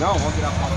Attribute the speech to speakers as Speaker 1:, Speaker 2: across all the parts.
Speaker 1: Não, vamos virar a porta.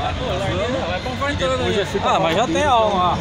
Speaker 1: Vai. Ah, mas já tem alma